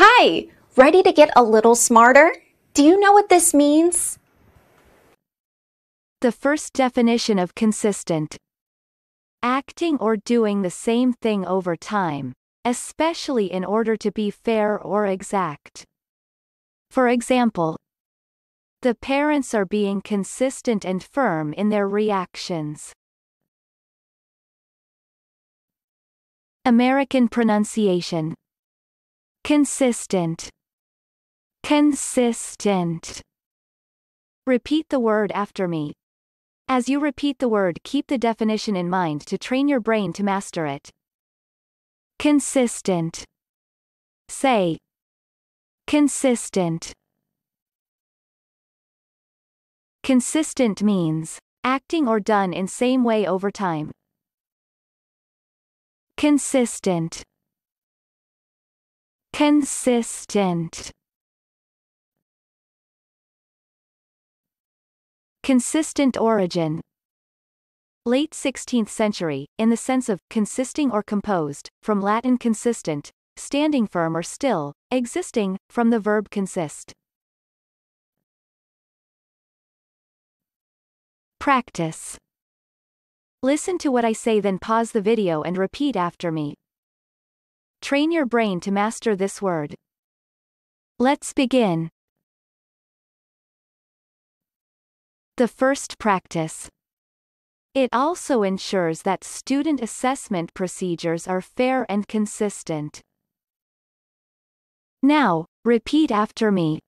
Hi, ready to get a little smarter? Do you know what this means? The first definition of consistent. Acting or doing the same thing over time, especially in order to be fair or exact. For example, the parents are being consistent and firm in their reactions. American pronunciation. Consistent. Consistent. Repeat the word after me. As you repeat the word keep the definition in mind to train your brain to master it. Consistent. Say. Consistent. Consistent means acting or done in same way over time. Consistent. Consistent. Consistent origin. Late 16th century, in the sense of consisting or composed, from Latin consistent, standing firm or still, existing, from the verb consistere. Practice. Listen to what I say then pause the video and repeat after me. Train your brain to master this word. Let's begin. The first practice. It also ensures that student assessment procedures are fair and consistent. Now, repeat after me.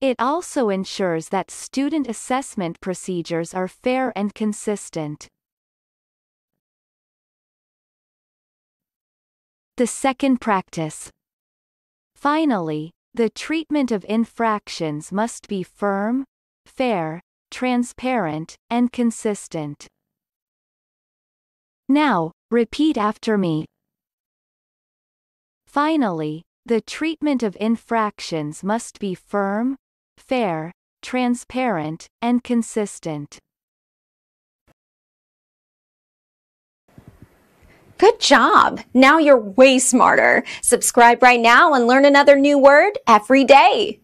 It also ensures that student assessment procedures are fair and consistent. The second practice. Finally, the treatment of infractions must be firm, fair, transparent, and consistent. Now, repeat after me. Finally, the treatment of infractions must be firm, fair, transparent, and consistent. Good job! Now you're way smarter. Subscribe right now and learn another new word every day.